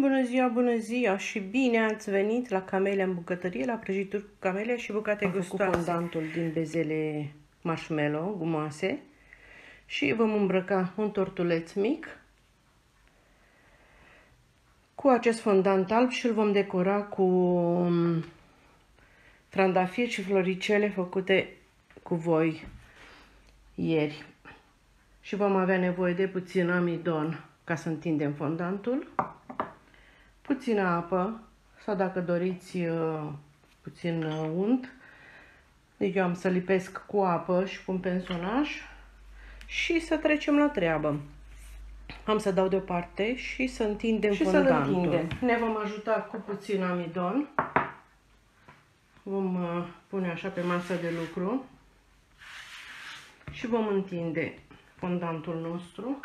Bună ziua, bună ziua și bine ați venit la Camelia în bucătărie, la prăjituri cu camelia și bucate Am gustoase. făcut fondantul din bezele marshmallow gumoase Și vom îmbrăca un tortuleț mic cu acest fondant alb și îl vom decora cu um, trandafiri și floricele făcute cu voi ieri. Și vom avea nevoie de puțin amidon ca să întindem fondantul, puțină apă sau dacă doriți uh, puțin uh, unt. Deci eu am să lipesc cu apă și cu un pensonaj și să trecem la treabă. Am să dau deoparte și să întindem Și să-l fondantul. întindem. Ne vom ajuta cu puțin amidon. Vom uh, pune așa pe masa de lucru și vom întinde fondantul nostru.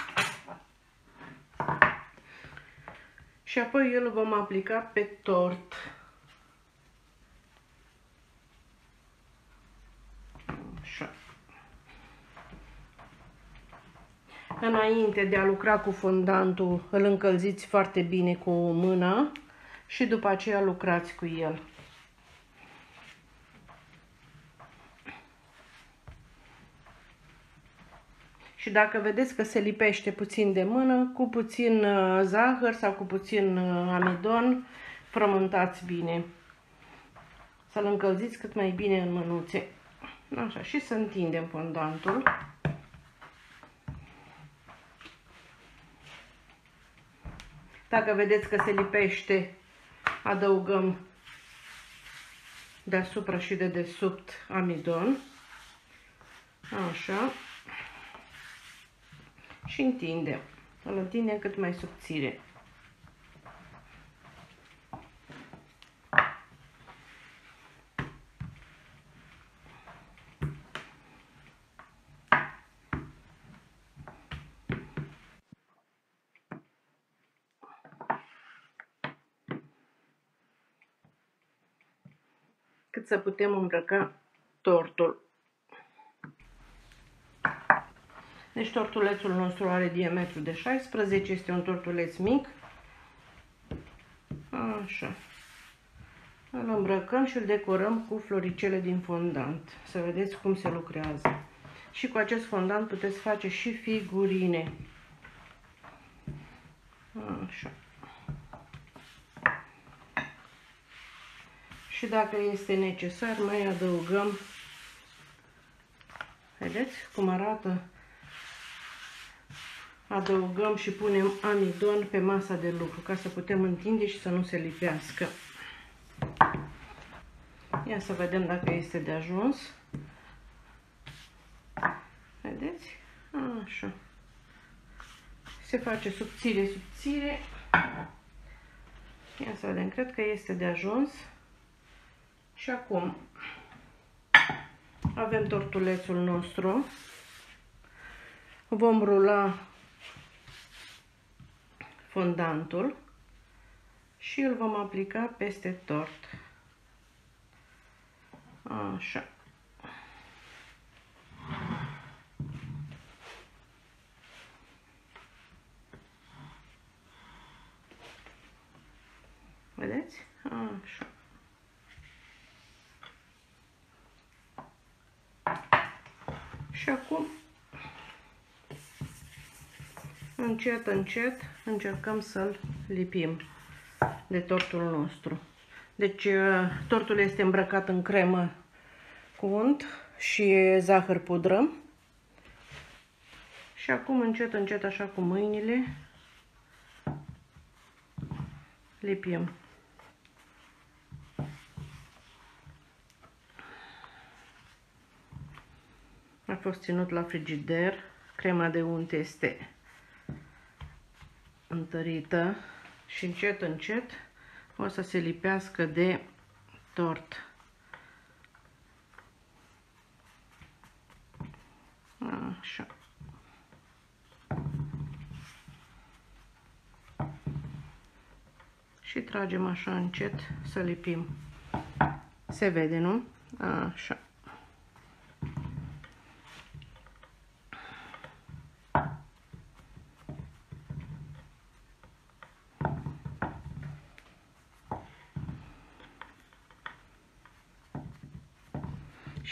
Și apoi îl vom aplica pe tort. Așa. Înainte de a lucra cu fondantul, îl încălziți foarte bine cu mâna și după aceea lucrați cu el. Și dacă vedeți că se lipește puțin de mână, cu puțin uh, zahăr sau cu puțin uh, amidon, frământați bine. Să-l încălziți cât mai bine în mânuțe. Așa, și să întindem fondantul. Dacă vedeți că se lipește, adăugăm deasupra și de desubt amidon. Așa. Și întindem. Îl întindem cât mai subțire. cât să putem îmbrăca tortul. Deci tortulețul nostru are diametru de 16, este un tortuleț mic. Așa. Îl îmbrăcăm și îl decorăm cu floricele din fondant. Să vedeți cum se lucrează. Și cu acest fondant puteți face și figurine. Așa. Și dacă este necesar, mai adăugăm, vedeți cum arată, adăugăm și punem amidon pe masa de lucru, ca să putem întinde și să nu se lipească. Ia să vedem dacă este de ajuns. Vedeți? Așa. Se face subțire, subțire. Ia să vedem, cred că este de ajuns. Și acum avem tortulețul nostru. Vom rula fondantul și îl vom aplica peste tort. Așa. Vedeți? Așa. Și acum, încet, încet, încercăm să-l lipim de tortul nostru. Deci, tortul este îmbrăcat în cremă cu unt și zahăr pudră. Și acum, încet, încet, așa cu mâinile, lipim. A fost ținut la frigider. Crema de unt este întărită și încet, încet o să se lipească de tort. Așa. Și tragem așa încet să lipim. Se vede, nu? Așa.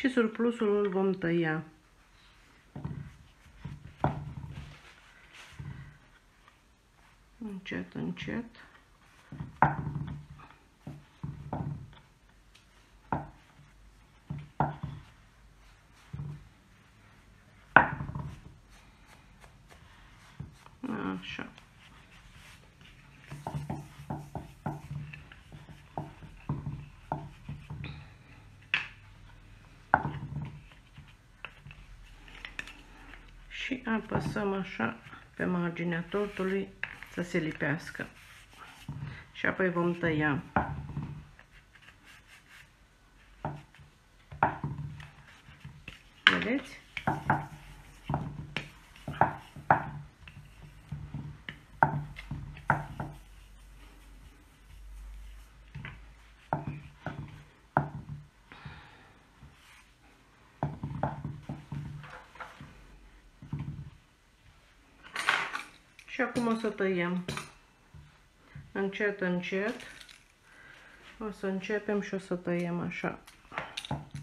Și surplusul îl vom tăia. Încet, încet. Așa. Și apăsăm așa pe marginea tortului să se lipească. Și apoi vom tăia. Vedeți? Și acum o să tăiem încet, încet. O să începem și o să tăiem așa,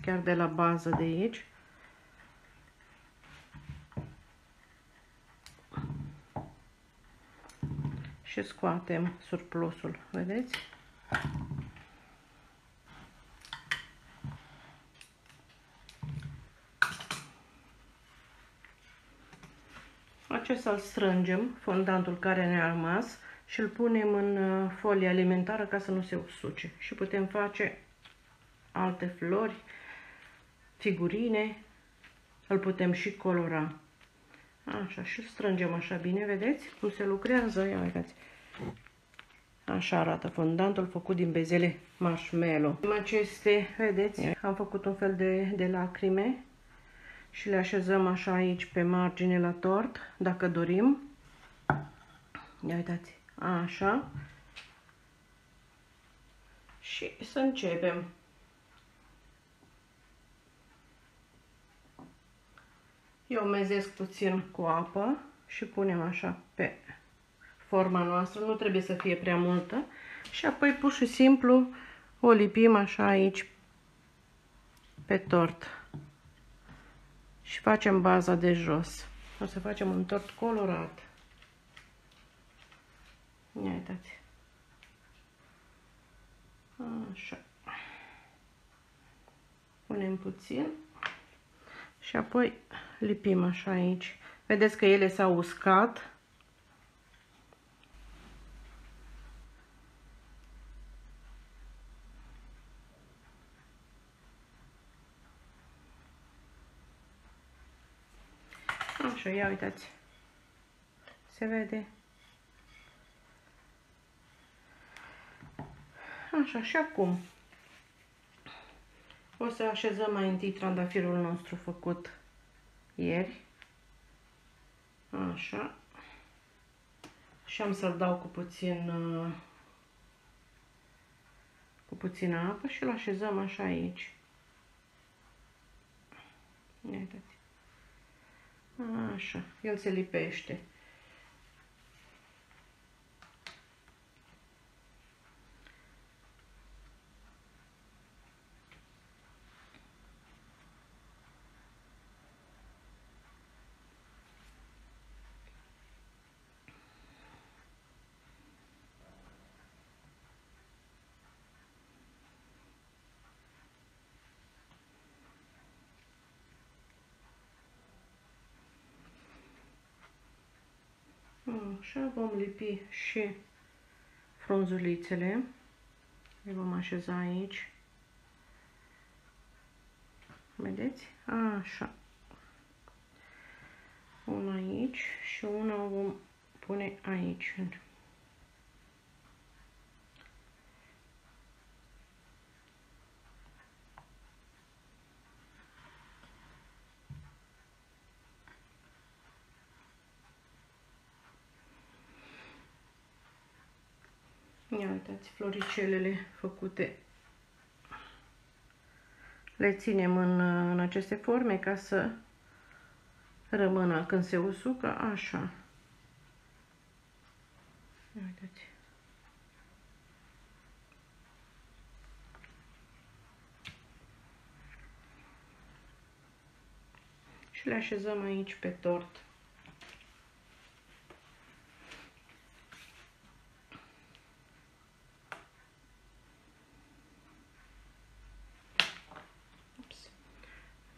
chiar de la bază de aici. Și scoatem surplusul, vedeți? Acesta îl strângem, fondantul care ne-a rămas și îl punem în uh, folie alimentară ca să nu se usuce. Și putem face alte flori, figurine, îl putem și colora. Așa, și strângem așa bine, vedeți cum se lucrează? Ia uitați. Așa arată fondantul făcut din bezele marshmallow. Aceste, vedeți, am făcut un fel de, de lacrime și le așezăm așa aici pe margine la tort, dacă dorim. Ia uitați, așa. Și să începem. Eu mezesc puțin cu apă și punem așa pe forma noastră, nu trebuie să fie prea multă. Și apoi pur și simplu o lipim așa aici pe tort și facem baza de jos. O să facem un tort colorat. Ia uitați. Așa. Punem puțin și apoi lipim așa aici. Vedeți că ele s-au uscat. Așa, ia uitați. Se vede. Așa, și acum o să așezăm mai întâi trandafirul nostru făcut ieri. Așa. Și am să-l dau cu puțin cu puțină apă și îl așezăm așa aici. Uitați. Așa, el se lipește. Așa vom lipi și frunzulițele. Le vom așeza aici. Vedeți? Așa. Una aici și una o vom pune aici. Ia uitați floricelele făcute. Le ținem în, în aceste forme ca să rămână când se usucă așa. Ia uitați. și le așezăm aici pe tort.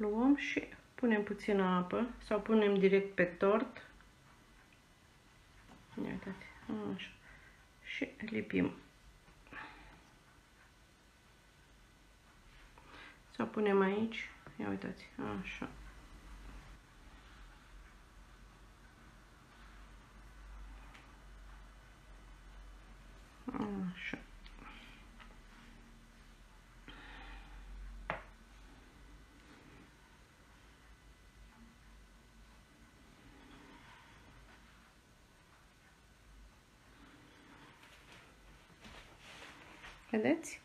Luăm și punem puțină apă sau punem direct pe tort. Uitați, așa. Și lipim. Sau punem aici. Ia uitați, așa. Așa. Vedeți?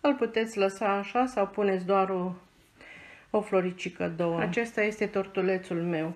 Îl puteți lăsa așa sau puneți doar o, o floricică, două. Acesta este tortulețul meu.